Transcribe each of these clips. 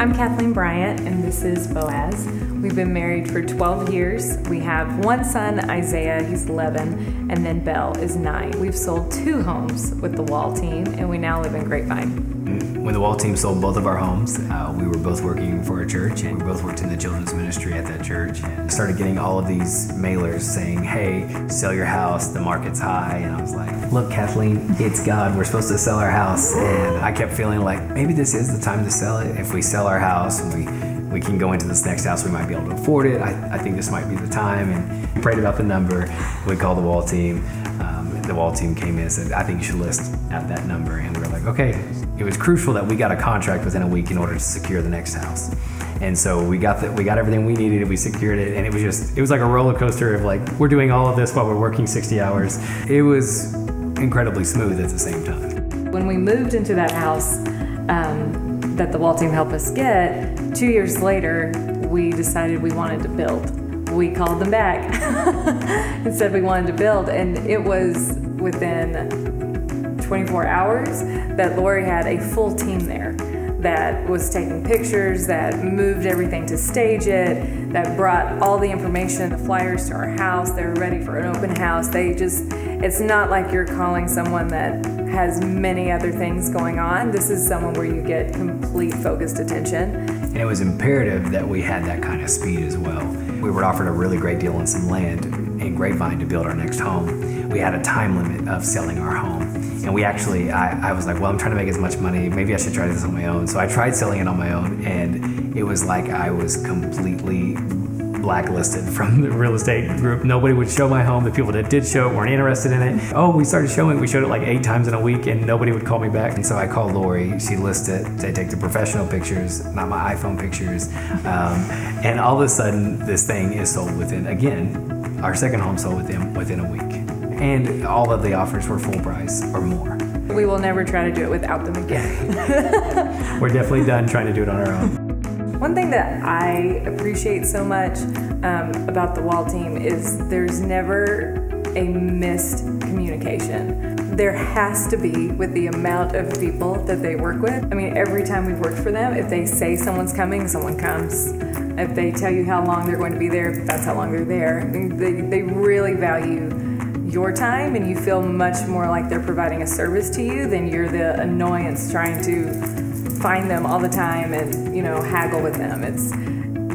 I'm Kathleen Bryant, and this is Boaz. We've been married for 12 years. We have one son, Isaiah, he's 11, and then Belle is 9. We've sold two homes with the Wall team, and we now live in Grapevine. When the Wall team sold both of our homes, uh, we were both working for a church, and we both worked in the children's ministry at that church. And started getting all of these mailers saying, "Hey, sell your house. The market's high." And I was like, "Look, Kathleen, it's God. We're supposed to sell our house." And I kept feeling like maybe this is the time to sell it. If we sell our house and we we can go into this next house, we might be able to afford it. I, I think this might be the time. And we prayed about the number. We called the Wall team. Um, the Wall team came in and said, I think you should list at that number. And we were like, okay. It was crucial that we got a contract within a week in order to secure the next house. And so we got the, we got everything we needed. And we secured it, and it was just it was like a roller coaster of like we're doing all of this while we're working 60 hours. It was incredibly smooth at the same time. When we moved into that house um, that the Wall team helped us get, two years later, we decided we wanted to build. We called them back and said we wanted to build, and it was within 24 hours that Laurie had a full team there that was taking pictures, that moved everything to stage it, that brought all the information, the flyers to our house. They were ready for an open house. They just, it's not like you're calling someone that has many other things going on. This is someone where you get complete focused attention. And it was imperative that we had that kind of speed as well. We were offered a really great deal on some land in Grapevine to build our next home. We had a time limit of selling our home. And we actually, I, I was like, well, I'm trying to make as much money. Maybe I should try this on my own. So I tried selling it on my own, and it was like I was completely blacklisted from the real estate group. Nobody would show my home. The people that did show it weren't interested in it. Oh, we started showing it. We showed it like eight times in a week and nobody would call me back. And so I called Laurie. She listed it. They take the professional pictures, not my iPhone pictures. Um, and all of a sudden, this thing is sold within, again, our second home sold within, within a week. And all of the offers were full price or more. We will never try to do it without them again. We're definitely done trying to do it on our own. One thing that I appreciate so much um, about the Wall team is there's never a missed communication. There has to be with the amount of people that they work with. I mean, every time we've worked for them, if they say someone's coming, someone comes. If they tell you how long they're going to be there, that's how long they're there. I mean, they, they really value your time and you feel much more like they're providing a service to you than you're the annoyance trying to find them all the time and you know haggle with them. It's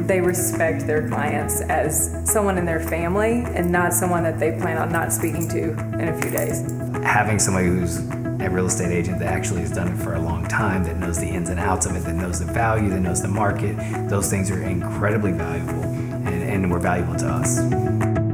they respect their clients as someone in their family and not someone that they plan on not speaking to in a few days. Having somebody who's a real estate agent that actually has done it for a long time, that knows the ins and outs of it, that knows the value, that knows the market, those things are incredibly valuable and, and were valuable to us.